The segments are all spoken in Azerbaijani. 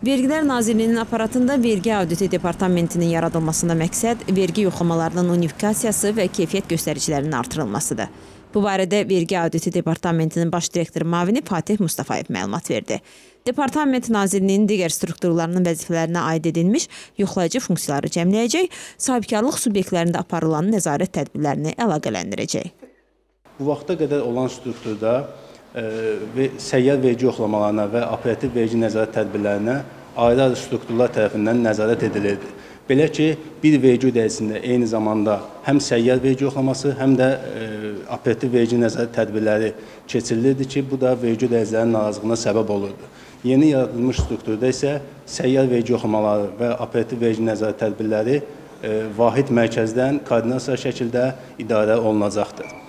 Vergilər Nazirliyinin aparatında vergi auditi departamentinin yaradılmasında məqsəd vergi yoxlamalarının unifikasiyası və keyfiyyət göstəricilərinin artırılmasıdır. Bu barədə Vergi Auditi Departamentinin baş direktoru müavini Fatih Mustafayev məlumat verdi. Departament Nazirliyinin digər strukturlarının vəzifələrinə aid edilmiş yoxlayıcı funksiyaları cəmləyəcək, sahibkarlıq subyektlərində aparılan nəzarət tədbirlərini əlaqələndirəcək. Bu vaxta qədər olan strukturda səyyar vergi yoxlamalarına və operativ vergi nəzarət tədbirlərinə ayrı-ayrı strukturlar tərəfindən nəzarət edilirdi. Belə ki, bir vergi ödəyicisində eyni zamanda həm səyyar vergi yoxlaması, həm də e, operativ vergi nəzarət tədbirləri keçirilirdi ki, bu da vergi ödəyicilərinin narazılığına səbəb olurdu. Yeni yaradılmış strukturda isə səyyar vergi yoxlamaları və operativ vergi nəzarət tədbirləri e, vahid mərkəzdən koordinasiya şəkildə idarə olunacaqdır.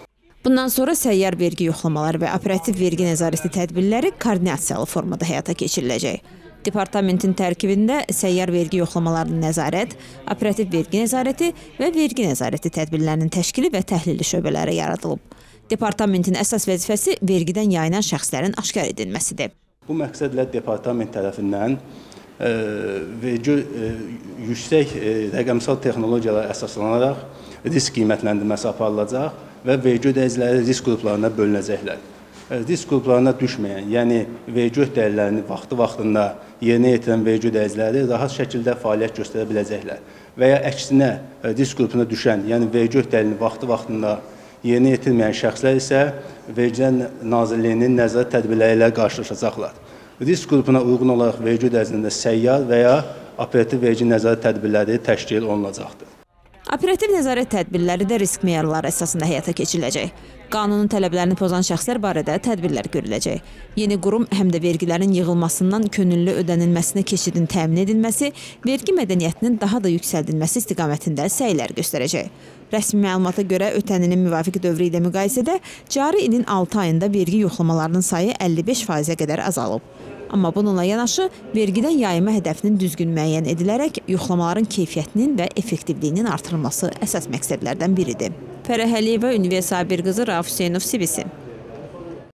Bundan sonra səyyar vergi yoxlamaları və operativ vergi nəzarəti tədbirləri koordinasiyalı formada həyata keçiriləcək. Departamentin tərkibində səyyar vergi yoxlamalarının nəzarət, operativ vergi nəzarəti və vergi nəzarəti tədbirlərinin təşkili və təhlili şöbələri yaradılıb. Departamentin əsas vəzifəsi vergidən yayınan şəxslərin aşkar edilməsidir. Bu məqsədlə departament tərəfindən e, vergi e, yüksək e, rəqəmsal texnologiyalara əsaslanaraq risk qiymətləndirməsi aparılacaq və vergi ödəyiciləri risk qruplarına bölünəcəklər. Risk qruplarına düşməyən, yəni vergi öhdəliklərini vaxtı-vaxtında yerinə yetirən vergi ödəyiciləri rahat şəkildə fəaliyyət göstərə biləcəklər. Və ya əksinə risk qrupuna düşən, yəni vergi öhdəliyini vaxtı-vaxtında yerinə yetirməyən şəxslər isə Vergilər Nazirliyinin nəzarət tədbirləri ilə qarşılaşacaqlar. Risk qrupuna uyğun olaraq vergi ödəyiciliyində səyyar və ya operativ vergi nəzarət tədbirləri təşkil olunacaqdır. Operativ nəzarət tədbirləri də risk meyarları əsasında həyata keçiriləcək. Qanunun tələblərini pozan şəxslər barədə tədbirlər görüləcək. Yeni qurum həm də vergilərin yığılmasından könüllü ödənilməsinə keçidin təmin edilməsi, vergi mədəniyyətinin daha da yüksəldilməsi istiqamətində səylər göstərəcək. Rəsmi məlumata görə ötən ilin müvafiq dövrü ilə müqayisədə cari ilin 6 ayında vergi yoxlamalarının sayı 55%-ə qədər azalıb. Amma bununla yanaşı vergidən yayımı hədəfinin düzgün müəyyən edilərək yoxlamaların keyfiyyətinin və effektivliyinin artırılması əsas məqsədlərdən biridir. Fərəh Əliyeva, Ünivə Sabir qızı, Rauf Hüseynov, Sibisi.